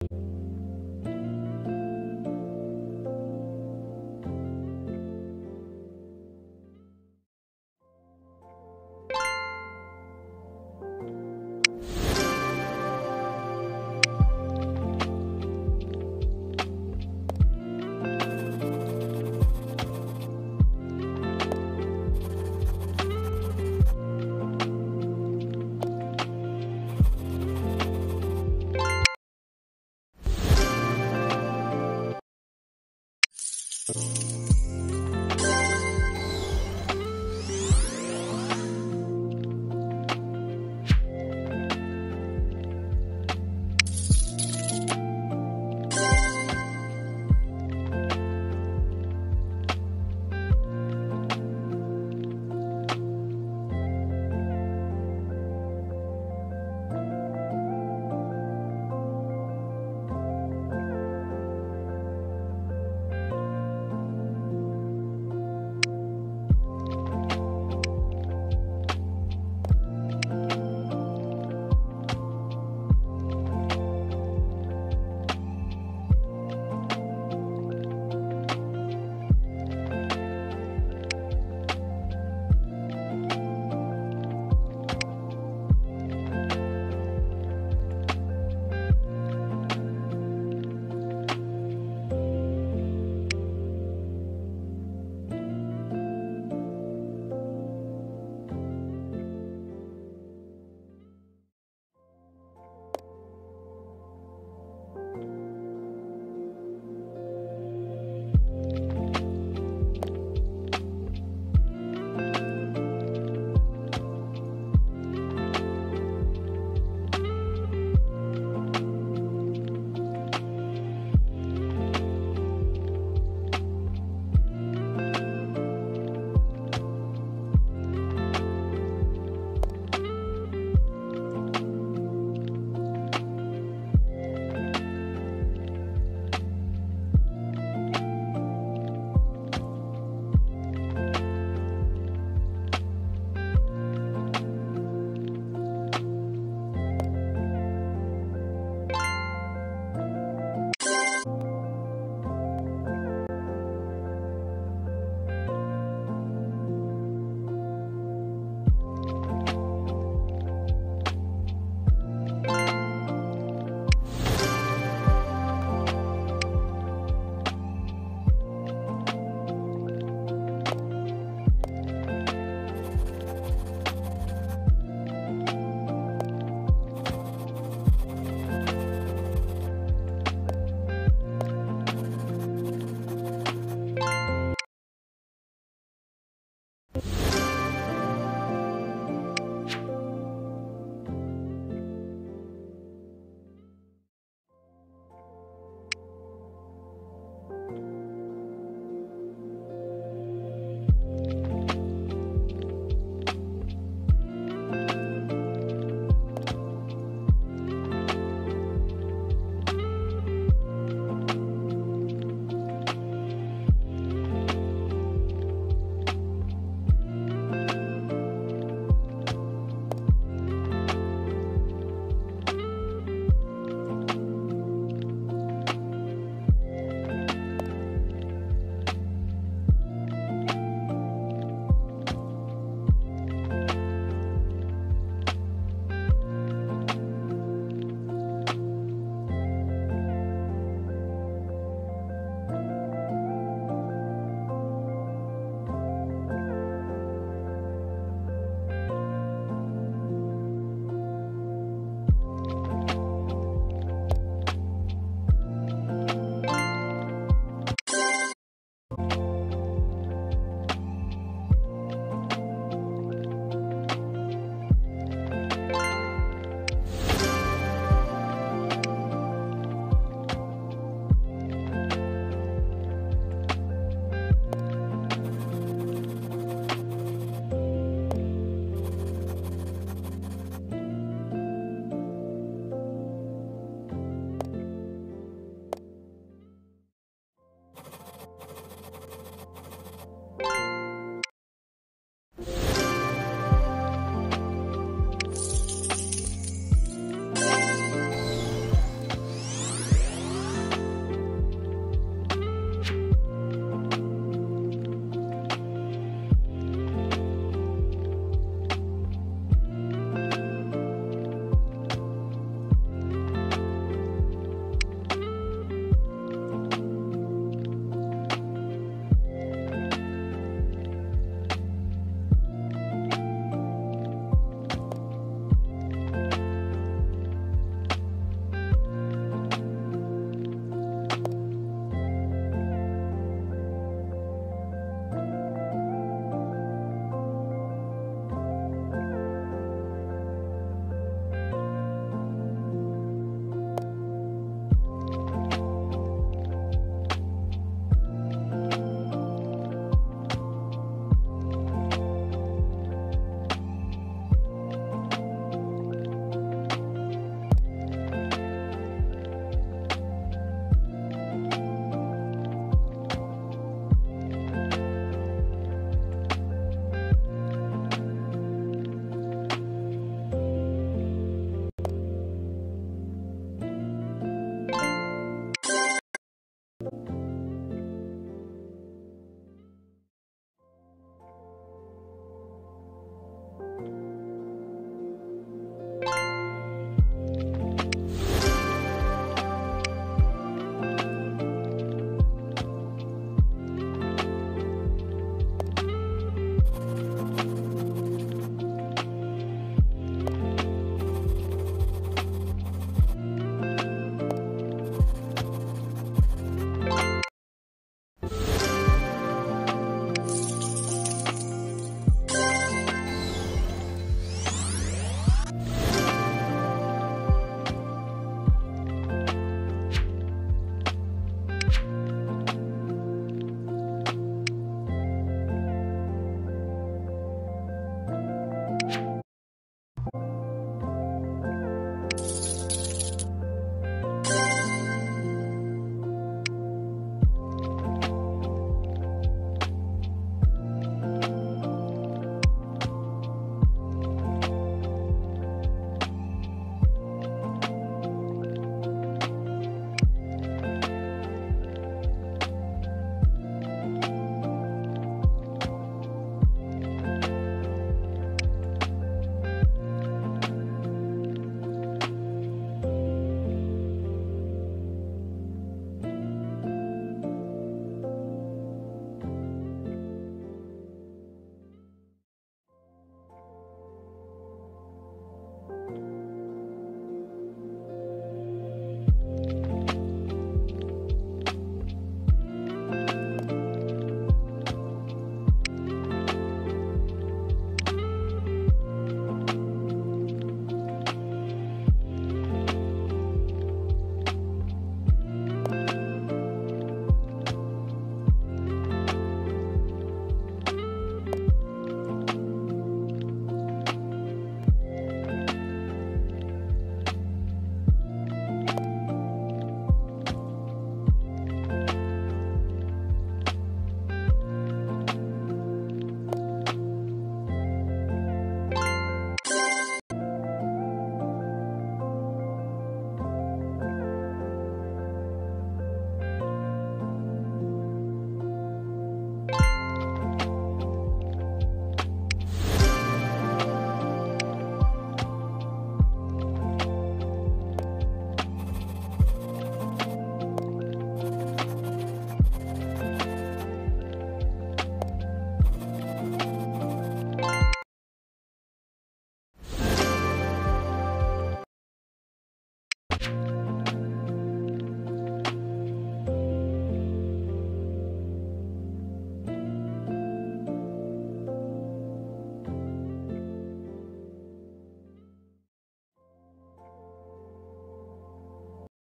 you